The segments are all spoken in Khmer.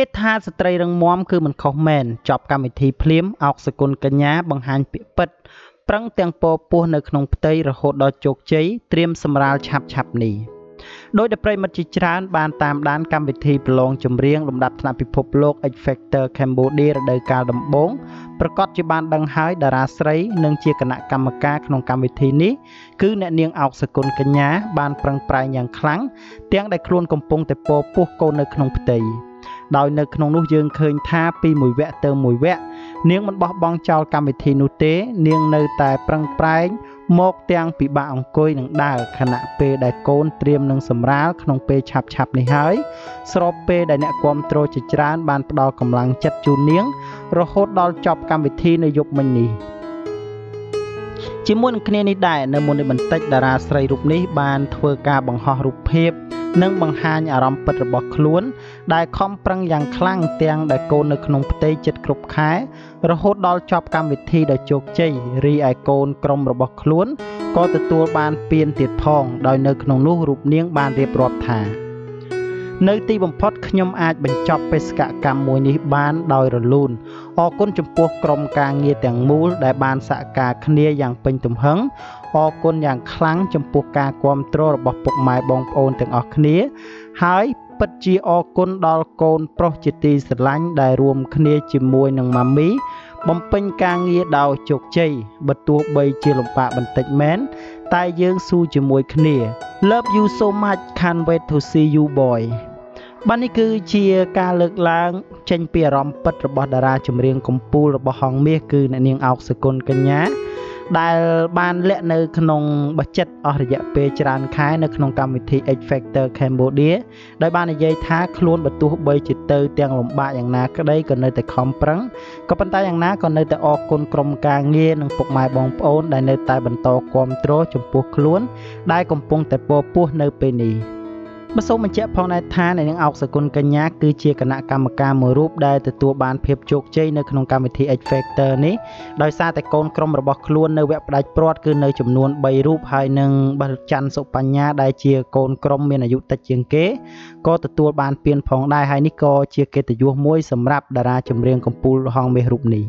គេថាស្ត្រីរឹងមាំគឺមិនខុសមែនចប់កម្មវិធីភ្លាមអោកសគុណកញ្ញាបង្ហាញពាក្យពិតប្រឹងទាំងពពោះនៅក្នុងផ្ទៃរហូតដល់ជោគជ័យត្រៀមសម្រាលឆាប់ឆាប់នេះដោយដែលប្រិមិត្តជាច្រើនបានតាមដានកម្មវិធីប្រឡងចម្រៀងលំដាប់ថ្នាក់ពិភពលោក X Factor Cambodia រដូវកាលដំបូងប្រកាសជាបានដឹងហើយតារាស្រីនិងជាគណៈកម្មការក្នុងកម្មវិធីនេះគឺអ្នកនាងអោកសគុណកញ្ញាបានប្រឹងប្រែងយ៉ាងខ្លាំងទាំងដែលខ្លួនកំពុងតែពោពោះកូននៅក្នុងផ្ទៃ ដោយនៅក្នុងនោះយើងឃើញថាពីមួយវគ្គទៅមួយវគ្គនាងមិនបោះបង់ចោលកម្មវិធីនោះទេ នាងនៅតែប្រឹងប្រែងមកទាំងពិបាកអង្គុយនឹងដើរខណៈពេលដែលកូនត្រៀមនឹងសម្រាលក្នុងពេលឆាប់ឆាប់នេះហើយស្របពេលដែលអ្នកគាំទ្រជាច្រើនបានផ្ដល់កម្លាំងចិត្តជូននាង រហូតដល់ចប់កម្មវិធីនៅយប់មិញនេះជាមួយនឹងគ្នានេះដែរនៅមុននេះបន្តិចតារាស្រីរូបនេះបានធ្វើការបង្ហោះរូបភាពនិងបង្ហាញអារម្មណ៍ពិតរបស់ខ្លួន ដែលខំប្រឹងយ៉ាងខ្លាំងទាំងដែលកូននៅក្នុងផ្ទៃចិត្តគ្រប់ខែ រហូតដល់ចប់កម្មវិធីដ៏ជោគជ័យរីឯកូនក្រុមរបស់ខ្លួនក៏ទទួលបានពានទៀតផងដោយនៅក្នុងនោះរូបនាងបានរៀបរាប់ថានៅទីបំផុតខ្ញុំអាចបញ្ចប់បេសកកម្មមួយនេះបានដោយរលូនអរគុណចំពោះក្រុមការងារទាំងមូលដែលបានសហការគ្នាយ៉ាងពេញទំហឹងអរគុណយ៉ាងខ្លាំងចំពោះការគ្រប់គ្រងរបស់ពុកម៉ែបងប្អូនទាំងអស់គ្នា ហើយពិតជាអរគុណដល់កូនប្រុសជាទីស្រឡាញ់ដែលរួមគ្នាជាមួយនឹងម៉ាមី បំពេញការងារដោយជោគជ័យបើទោះបីជាលំបាកបន្តិចមែនតែយើងស៊ូជាមួយគ្នា Love you so much can't wait to see you boy បាទនេះគឺជាការលើកឡើងចេញពីអារម្មណ៍ពិតរបស់តារាចម្រៀងកំពូលរបស់ហងមាសគឺអ្នកនាងអោកសគុណកញ្ញា ដែលបានលាក់នៅក្នុងបច្ចិតអស់រយៈពេលច្រើនខែនៅក្នុងកម្មវិធី X Factor Cambodia ដោយបាននិយាយថាខ្លួនបើទោះបីជាទៅទាំងលំបាកយ៉ាងណាក្តីក៏នៅតែខំប្រឹងក៏ប៉ុន្តែយ៉ាងណាក៏នៅតែអរគុណក្រុមការងារនិងពុកម៉ែបងប្អូនដែលនៅតែបន្តគ្រប់គ្រងចំពោះខ្លួន ដែលកំពុងតែពោពោះនៅពេលនេះ។ បើសូមបញ្ជាក់ផងដែរថាអ្នកនាងអោកសគុណកញ្ញាគឺជាគណៈកម្មការមួយរូបដែលទទួលបានភាពជោគជ័យនៅក្នុងកម្មវិធី X Factor នេះដោយសារតែកូនក្រុមរបស់ខ្លួននៅវគ្គផ្ដាច់ព្រាត់គឺនៅចំនួន3រូបហើយនឹងបលច័ន្ទសុបញ្ញាដែលជាកូនក្រុមមានអាយុតិចជាងគេក៏ទទួលបានពានផងដែរហើយនេះក៏ជាកិត្តិយសមួយសម្រាប់តារាចម្រៀងកំពូលហងមាសរូបនេះ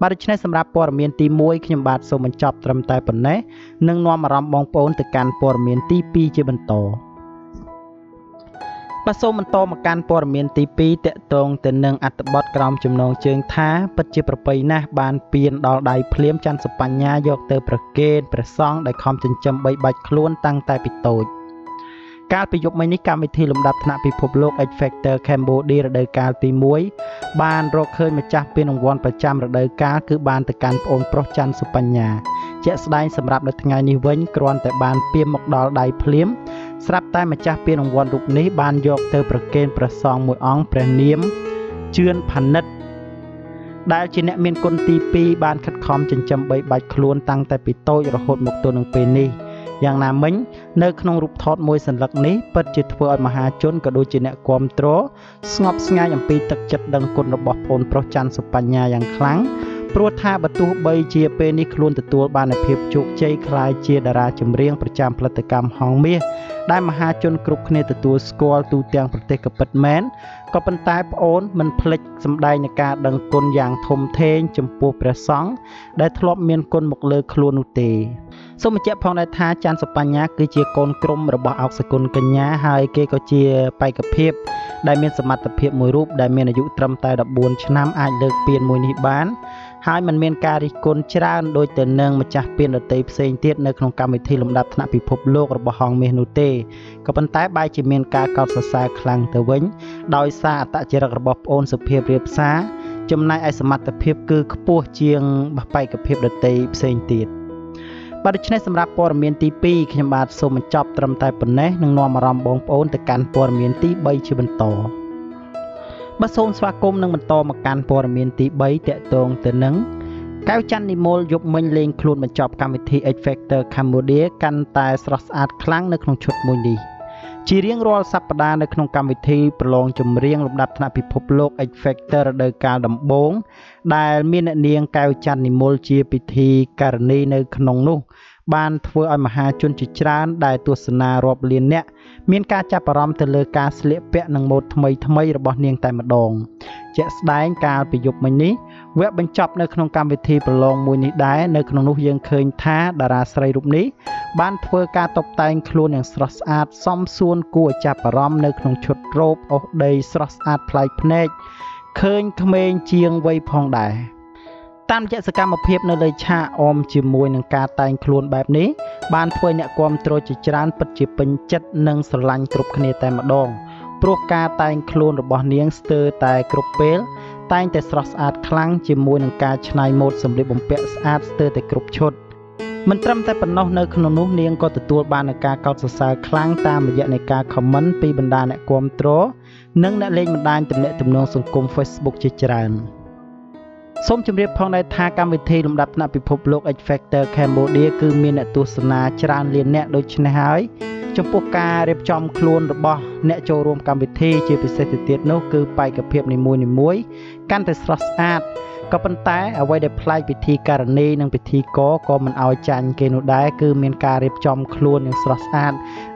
បាទដូច្នេះសម្រាប់ព័ត៌មានទី1ខ្ញុំបាទសូមបញ្ចប់ត្រឹមតែប៉ុណ្ណេះនិងនាំអារម្មណ៍បងប្អូនទៅកាន់ព័ត៌មានទី2ជាបន្ត បាទសូមបន្តមកកាន់ព័ត៌មានទី2តកតងទៅនឹងអត្ថបទក្រោមចំណងជើងថាពិតជាប្រពៃណាស់បានពៀនដល់ដៃភ្លាមច័ន្ទសបញ្ញាយកទៅប្រគេនព្រះសង្ឃដែលខំចិញ្ចឹមបីបាច់ខ្លួនតាំងតែពីតូចកាលពីយប់មិញនេះកម្មវិធីលំដាប់ថ្នាក់ពិភពលោក X Factor Cambodia រដូវកាលទី1បានរកឃើញម្ចាស់ពានរង្វាន់ប្រចាំរដូវកាលគឺបានទៅកាន់ប្អូនប្រុសច័ន្ទសុបញ្ញាជាក់ស្ដែងសម្រាប់នៅថ្ងៃនេះវិញគ្រាន់តែបានពៀមមកដល់ដៃភ្លាម ស្រាប់តែម្ចាស់ពានរង្វាន់រូបនេះបានយកទៅប្រគេនព្រះសង្ឃមួយអង្គព្រះនាមជឿនផានិតដែលជាអ្នកមានគុណទី2បានខិតខំចិញ្ចឹមបីបាច់ខ្លួនតាំងតែពីតូចរហូតមកទល់នឹងពេលនេះយ៉ាងណាមិញនៅក្នុងរូបថតមួយសន្លឹកនេះពិតជាធ្វើឲ្យមហាជនក៏ដូចជាអ្នកគាំទ្រស្ងប់ស្ងាយអំពីទឹកចិត្តដឹងគុណរបស់ប្អូនប្រុសច័ន្ទសុបញ្ញាយ៉ាងខ្លាំងព្រោះថាបើទោះបីជាពេលនេះខ្លួនទទួលបានភាពជោគជ័យคล้ายជាតារាចម្រៀងប្រចាំផលិតកម្មហងមាស ដែលមហាជនគ្រប់គ្នាទទួលស្គាល់ទូទាំងប្រទេសក៏ពិតមែនក៏ប៉ុន្តែប្អូនមិនភ្លេចសម្ដែងនៃការដឹងគុណយ៉ាងធំធេងចំពោះព្រះសង្ឃដែលធ្លាប់មានគុណមកលើខ្លួននោះទេសូមបញ្ជាក់ផងដែរថាច័ន្ទសបញ្ញាគឺជាកូនក្រុមរបស់អោកសគុណកញ្ញាហើយគេក៏ជាបេក្ខភាពដែលមានសមត្ថភាពមួយរូបដែលមានអាយុត្រឹមតែ14ឆ្នាំអាចលើកពានមួយនេះបាន ហើយมันមានការរិះគន់ច្រើនដូចទៅនឹងម្ចាស់ពានដតីផ្សេងទៀតនៅក្នុងកម្មវិធីលំដាប់ថ្នាក់ពិភពលោករបស់ហងមាសនោះទេក៏ប៉ុន្តែបែរជាមានការកោតសរសើរខ្លាំងទៅវិញដោយសារអត្តចរិតរបស់ប្អូនសុភាពរៀបសារចំណែកឯសមត្ថភាពគឺខ្ពស់ជាងបេក្ខភាពដតីផ្សេងទៀតបាទដូច្នេះសម្រាប់ព័ត៌មានទី2ខ្ញុំបាទសូមបញ្ចប់ត្រឹមតែប៉ុណ្ណេះនឹងនាំអារម្មណ៍បងប្អូនទៅកាន់ព័ត៌មានទី3ជាបន្ត បាទសូមស្វាគមន៍និងបន្តមកកាន់ព័ត៌មានទី3តកតងទៅនឹងកៅច័ន្ទនិមលយប់មិញលេងខ្លួនបញ្ចប់កម្មវិធី X Factor Cambodia កាន់តែស្រស់ស្អាតខ្លាំងនៅក្នុងឈុតមួយនេះជារៀងរាល់សប្តាហ៍នៅក្នុងកម្មវិធីប្រឡងចម្រៀងលំដាប់ថ្នាក់ពិភពលោក X Factor រដូវកាលដំបូងដែលមានអ្នកនាងកៅច័ន្ទនិមលជាពិធីករណីនៅក្នុងនោះ បានធ្វើឲ្យមហាជនជាច្រើនដែលទស្សនារាប់លានអ្នកមានការចាប់អារម្មណ៍ទៅលើការស្លៀកពាក់និងម៉ូដថ្មីថ្មីរបស់នាងតែម្ដង ជាក់ស្ដែងកាលពីយប់មិញនេះវគ្គបញ្ចប់នៅក្នុងកម្មវិធីប្រឡងមួយនេះដែរនៅក្នុងនោះយើងឃើញថាតារាស្រីរូបនេះបានធ្វើការតុបតែងខ្លួនយ៉ាងស្រស់ស្អាតសមសួនគួរឲ្យចាប់អារម្មណ៍នៅក្នុងឈុតរ៉ូបអូសដីស្រស់ស្អាតប្លែកភ្នែកឃើញក្មេងជាងវ័យផងដែរ តាមរយៈសកម្មភាពនៅលើឆាកអមជាមួយនឹងការតែងខ្លួនបែបនេះបានធ្វើអ្នកគាំទ្រជាច្រើនពិតជាពេញចិត្តនិងស្រឡាញ់គ្រប់គ្នាតែម្ដងព្រោះការតែងខ្លួនរបស់នាងស្ទើរតែគ្រប់ពេលតែងតែស្រស់ស្អាតខ្លាំងជាមួយនឹងការច្នៃម៉ូដសម្លៀកបំពាក់ស្អាតស្ទើរតែគ្រប់ឈុតមិនត្រឹមតែប៉ុណ្ណោះនៅក្នុងនោះនាងក៏ទទួលបាននូវការកោតសរសើរខ្លាំងតាមរយៈនៃការ comment ពីបណ្ដាអ្នកគាំទ្រនិងអ្នកលេងបណ្ដាញទំនាក់ទំនងសង្គម Facebook ជាច្រើន សូមជម្រាបផងដែរថាកម្មវិធីលំដាប់ថ្នាក់ពិភពលោក X Factor Cambodia គឺមានអ្នកទស្សនាច្រើនលានអ្នកដូចនេះហើយចំពោះការរៀបចំខ្លួនរបស់អ្នកចូលរួមកម្មវិធីជាពិសេសទៅទៀតនោះគឺបេក្ខភាពនីមួយៗកាន់តែស្រស់ស្អាត ក៏ប៉ុន្តែអ្វីដែលប្លែកពិធីការនីនិងពិធីកក៏មិនឲ្យចាញ់គេនោះដែរគឺមានការរៀបចំខ្លួនយ៉ាងស្រស់ស្អាត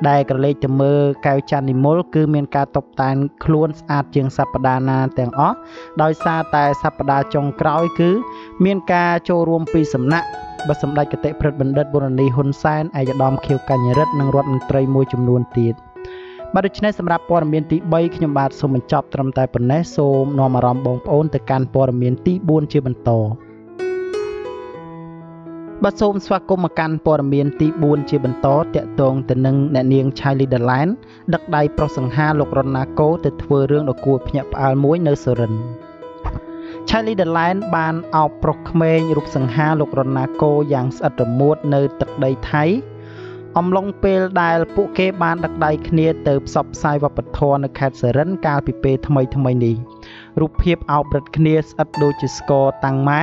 ដែលក្រឡេកទៅមើលកែវច័ន្ទនិមលគឺមានការតុបតែងខ្លួនស្អាតជាងសប្តាហ៍ណាទាំងអស់ដោយសារតែសប្តាហ៍ចុងក្រោយគឺ មានការចូលរួមពីសំណាក់បសម្ដេចគតិព្រឹទ្ធបណ្ឌិតបុរនីហ៊ុនសែនឯកឧត្តមខៀវកញ្ញរិទ្ធនិងរដ្ឋមន្ត្រីមួយចំនួនទៀត។ បាទដូច្នេះសម្រាប់ព័ត៌មានទី3ខ្ញុំបាទសូមបញ្ចប់ត្រឹមតែប៉ុណ្ណេះសូមនាំអារម្មណ៍បងប្អូនទៅកាន់ព័ត៌មានទី4ជាបន្តបាទសូមស្វាគមន៍មកកាន់ព័ត៌មានទី4ជាបន្តតាក់ទងទៅនឹងអ្នកនាង Charlie Delan ដឹកដៃប្រុសសង្ហាលោករណណាកូទៅធ្វើរឿងដ៏គួរភ្ញាក់ផ្អើលមួយនៅសុរិន Charlie Delan បានអោបប្រុសក្មេងរូបសង្ហាលោករណណាកូយ៉ាងស្អិតរមួតនៅទឹកដីថៃ អំឡុងពេលដែលពួកគេបានដឹកដៃគ្នាទៅផ្សព្វផ្សាយវប្បធម៌នៅខេត្តសរិនកាលពីពេលថ្មីថ្មីនេះរូបភាពអោបរិទ្ធគ្នាស្អិតដូចជាស្គរតាំងម៉ែ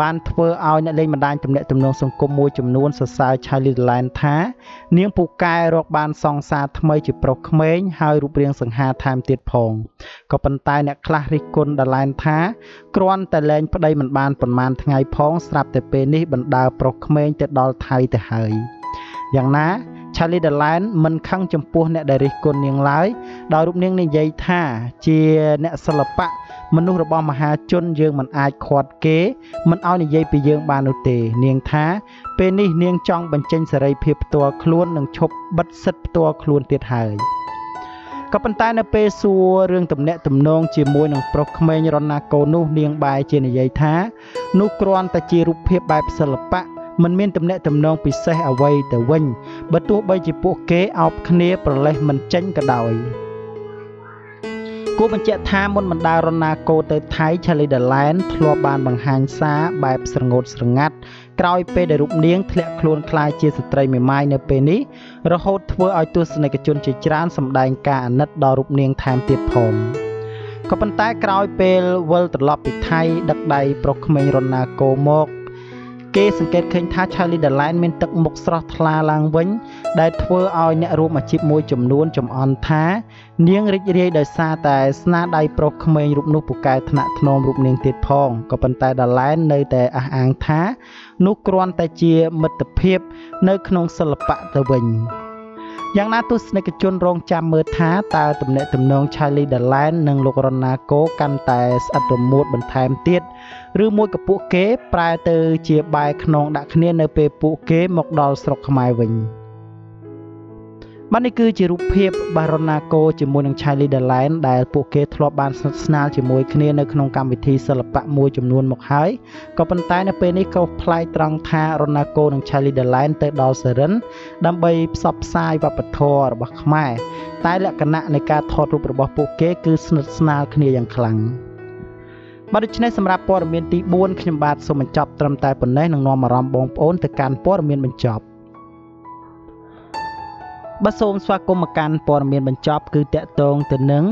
បានធ្វើឲ្យអ្នកលេងបណ្ដាញទំនាក់ទំនងសង្គមមួយចំនួនសរសើរ Charlie Land ថា នាងពូកែរកបានសង្សារថ្មីជាប្រុសក្មេងហើយរូបរាងសង្ហាថែមទៀតផងក៏ប៉ុន្តែអ្នកខ្លះរិះគន់ Dalan ថាគ្រាន់តែលែងប្តីមិនបានប្រមាណថ្ងៃផងស្រាប់តែពេលនេះបណ្ដាប្រុសក្មេងទៅដល់ថៃទៅហើយ។ យ៉ាងណា Charlie Delan មិនខឹងចំពោះអ្នកដែលរិះគន់នាងឡើយដោយរូបនាងនិយាយថាជាអ្នកសិល្បៈមនុស្សរបស់មហាជនយើងមិនអាចខាត់គេមិនឲ្យនិយាយពីយើងបាននោះទេ នាងថា ពេលនេះនាងចង់បញ្ចេញសេរីភាពផ្ទាល់ខ្លួននិងឈប់បិទសិទ្ធផ្ទាល់ខ្លួនទៀតហើយក៏ប៉ុន្តែនៅពេលសួររឿងទំនាក់ទំនងជាមួយនឹងប្រុសក្មេងរណាកូននោះនាងបែរជានិយាយថា នោះគ្រាន់តែជារូបភាពបែបសិល្បៈ មិនមានទំនាក់ទំនងពិសេសអ្វីទៅវិញបើទោះបីជាពួកគេអោបគ្នាប្រលេះមិនចេញក៏ដោយគួរបញ្ជាក់ថាមុនបណ្ដារណាកូទៅថៃ Charlie Delan ធ្លាប់បានបង្ហាញសារបែបស្រងូតស្រងាត់ក្រោយពេលដែលរូបនាងធ្លាក់ខ្លួនคล้ายជាស្ត្រីមេម៉ាយនៅពេលនេះរហូតធ្វើឲ្យទស្សនិកជនជាច្រើនសម្ដែងការអាណិតដល់រូបនាងថែមទៀតផងក៏ប៉ុន្តែក្រោយពេលវិលត្រឡប់ពីថៃដឹកដៃប្រុសក្មេងរណាកូមក គេសង្កេតឃើញថា Charlie Delan មានទឹកមុខស្រស់ថ្លាឡើងវិញ ដែលធ្វើឲ្យអ្នករួមអាជីពមួយចំនួនចំអន់ថា នាងរីករាយដោយសារតែស្នាដៃប្រុសក្មេងរូបនោះពូកែថ្នាក់ថ្នមរូបនាងទៀតផងក៏ប៉ុន្តែ Delan នៅតែអះអាងថា នោះគ្រាន់តែជាមិត្តភាព នៅក្នុងសិល្បៈទៅវិញ យ៉ាងណាទស្សនិកជនរងចាំមើលថាតើទំនាក់ទំនង Charlie Delan និងលោករណាកូកាន់តែស្អិតរមួតបន្ថែមទៀតឬមួយក៏ពួកគេ ប្រែទៅជាបែរខ្នងដាក់គ្នានៅពេលពួកគេមកដល់ស្រុកខ្មែរវិញ។ បាទនេះគឺជារូបភាពបារ៉ូណាកូជាមួយនឹង Charlie Delan ដែលពួកគេធ្លាប់បានស្និទ្ធស្នាលជាមួយគ្នានៅក្នុងកម្មវិធីសិល្បៈមួយចំនួនមកហើយក៏ប៉ុន្តែនៅពេលនេះក៏ប្លែកត្រង់ថារ៉ូណាកូនិង Charlie Delan ទៅដល់សេរិនដើម្បីផ្សព្វផ្សាយវប្បធម៌របស់ខ្មែរតែលក្ខណៈនៃការថតរូបរបស់ពួកគេគឺស្និទ្ធស្នាលគ្នាយ៉ាងខ្លាំងបាទដូច្នេះសម្រាប់ព័ត៌មានទី4ខ្ញុំបាទសូមបញ្ចប់ត្រឹមតែប៉ុណ្ណេះនឹងនាំអារម្មណ៍បងប្អូនទៅកាន់ព័ត៌មានបញ្ចប់ បាទសូមស្វាគមន៍មកកាន់ព័ត៌មានបញ្ចប់គឺតកតងទៅនឹង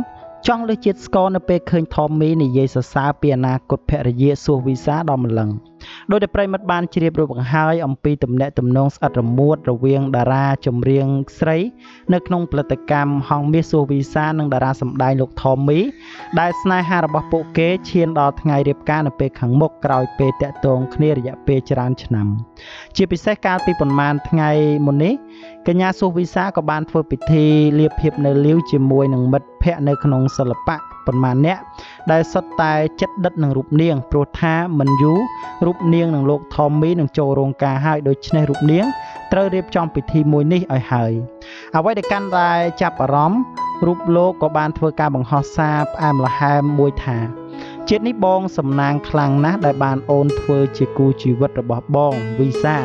ចង់លើជាតិស្ករនៅពេលឃើញថមមីនិយាយសរសើរពីអនាគតភរិយាសួសវីសាដ៏ម្លឹង ដោយតែប្រិមិត្តបានជ្រាបរួចបង្ហើយអំពីទំនាក់ទំនងស្អិតរមួតរវាងតារាចម្រៀងស្រី នៅក្នុងផលិតកម្មហងមាសសួរវីសានិងតារាសម្ដែងលោកថមមីដែលស្នេហារបស់ពួកគេឈានដល់ថ្ងៃរៀបការនៅពេលខាងមុខក្រោយពេលតាក់ទងគ្នារយៈពេលច្រើនឆ្នាំ ជាពិសេសកាលពីប្រហែលថ្ងៃមុននេះកញ្ញាសុវិសាក៏បានធ្វើពិធីលាបភាពនៅលាវជាមួយនឹងមិត្តភ័ក្តិនៅក្នុងសិល្បៈ ប៉ុន្មានអ្នកដែលសុទ្ធតែចិត្តដិតនឹងរូបនាងព្រោះថាមិនយូររូបនាងនឹងលោកថមមីនឹងចូលរោងការហើយដូច្នេះរូបនាងត្រូវរៀបចំពិធីមួយនេះឲ្យហើយអ្វីដែលកាន់តែចាប់អារម្មណ៍រូបលោកក៏បានធ្វើការបង្ហោះសារផ្អែមល្ហែមមួយថាជាតិនេះបងសំណាងខ្លាំងណាស់ដែលបានអូនធ្វើជាគូជីវិតរបស់បងវីសា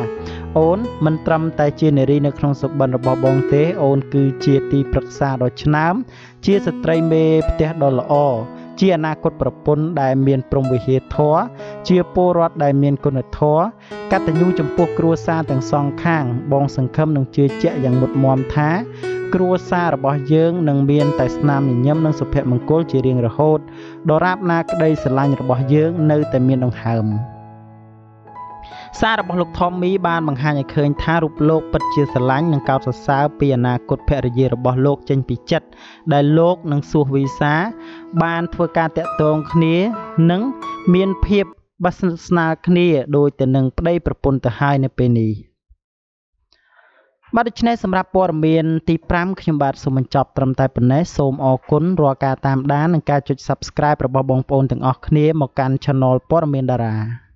អូនមិនត្រឹមតែជានារីនៅក្នុងសុបិនរបស់បងទេ អូនគឺជាទីប្រឹក្សាដ៏ឆ្នើមជាស្ត្រីមេផ្ទះដ៏ល្អជាអនាគតប្រពន្ធដែលមានព្រំវិហារធរជាពលរដ្ឋដែលមានគុណធម៌កតញ្ញូចំពោះគ្រួសារទាំងសងខាង បងសង្ឃឹមនឹងជឿជាក់យ៉ាងមុតមមថាគ្រួសាររបស់យើងនឹងមានតែស្នាមញញឹមនិងសុភមង្គលជារៀងរហូតដរាបណាក្តីស្រឡាញ់របស់យើងនៅតែមានដង្ហើម សាររបស់លោកថមមីបានបង្ហាញឲ្យឃើញថារូបលោកពិតជាស្រឡាញ់និងកោតសរសើរពីអនាគតភរិយារបស់លោកចេញពីចិត្តដែលលោកនិងសួសវីសា បានធ្វើការតាក់ទងគ្នានិងមានភាពបាសស្នាលគ្នាដោយទៅនឹងប្តីប្រពន្ធទៅហើយនៅពេលនេះបាទដូច្នេះសម្រាប់ព័ត៌មានទី5ខ្ញុំបាទសូមបញ្ចប់ត្រឹមតែប៉ុណ្ណេះសូមអរគុណរាល់ការតាមដាននិងការចុច Subscribe របស់បងប្អូនទាំងអស់គ្នាមកកាន់ Channel ព័ត៌មានតារា